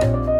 Bye.